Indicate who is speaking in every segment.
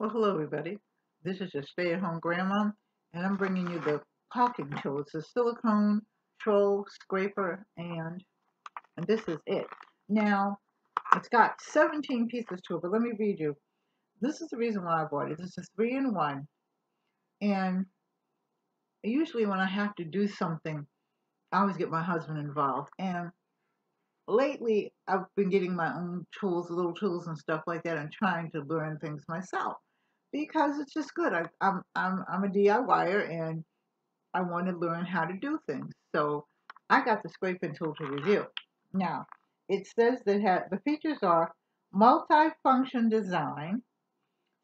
Speaker 1: Well, hello everybody. This is your stay-at-home grandma, and I'm bringing you the caulking tool. It's a silicone troll scraper, and and this is it. Now, it's got 17 pieces to it, but let me read you. This is the reason why I bought it. This is three-in-one, and usually when I have to do something, I always get my husband involved, and lately I've been getting my own tools, little tools and stuff like that, and trying to learn things myself because it's just good. I, I'm I'm I'm a DIYer and I want to learn how to do things. So I got the scraping tool to review. Now it says that the features are multi-function design,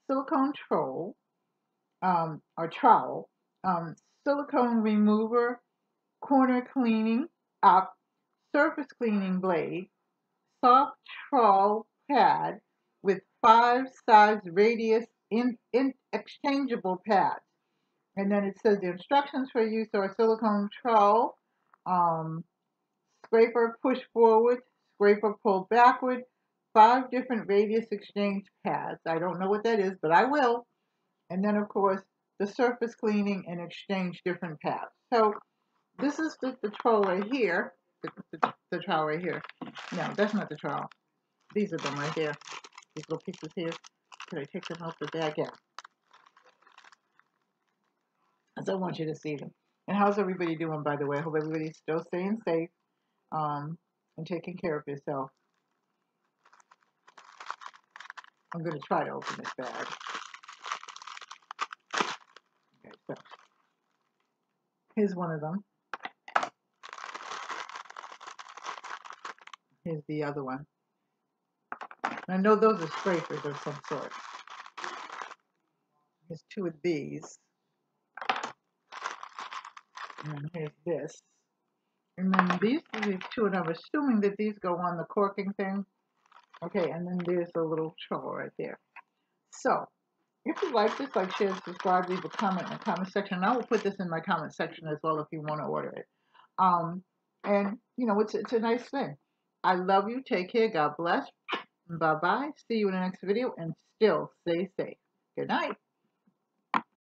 Speaker 1: silicone troll, um, or trowel, um, silicone remover, corner cleaning up, surface cleaning blade, soft trowel pad with five size radius in, in exchangeable pads. And then it says the instructions for use are silicone trowel, um, scraper push forward, scraper pull backward, five different radius exchange pads. I don't know what that is, but I will. And then, of course, the surface cleaning and exchange different pads. So this is the, the trowel right here. The, the, the trowel right here. No, that's not the trowel. These are them right here. These little pieces here. Could I take them out the. As I want you to see them. And how's everybody doing, by the way? I hope everybody's still staying safe um, and taking care of yourself. I'm going to try to open this bag. Okay, so here's one of them. Here's the other one. I know those are scrapers of some sort. There's two of these. And here's this. And then these are these two, and I'm assuming that these go on the corking thing. Okay, and then there's a little troll right there. So, if you like this, like, share, subscribe, leave a comment in the comment section. And I will put this in my comment section as well if you want to order it. Um, and, you know, it's, it's a nice thing. I love you. Take care. God bless. Bye-bye. See you in the next video and still stay safe. Good night.